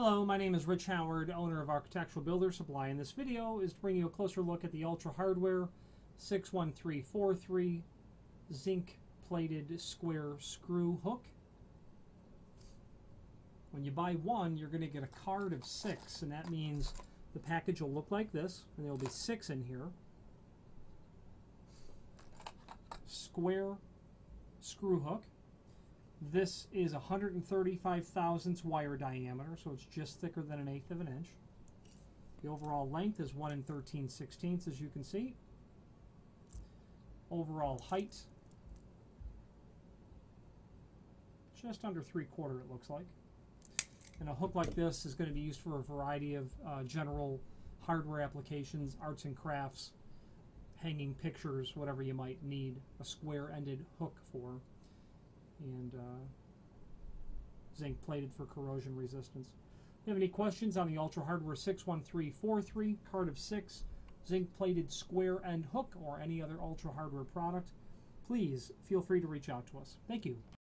Hello, my name is Rich Howard, owner of Architectural Builder Supply, and this video is to bring you a closer look at the Ultra Hardware 61343 zinc plated square screw hook. When you buy one, you're going to get a card of six, and that means the package will look like this, and there will be six in here. Square screw hook. This is 135 thousandths wire diameter, so it's just thicker than an eighth of an inch. The overall length is 1 and 13 sixteenths, as you can see. Overall height, just under three quarter it looks like. And a hook like this is going to be used for a variety of uh, general hardware applications, arts and crafts, hanging pictures, whatever you might need a square-ended hook for and uh, zinc plated for corrosion resistance. If you have any questions on the Ultra Hardware 61343 card of 6 zinc plated square end hook or any other Ultra Hardware product, please feel free to reach out to us. Thank you.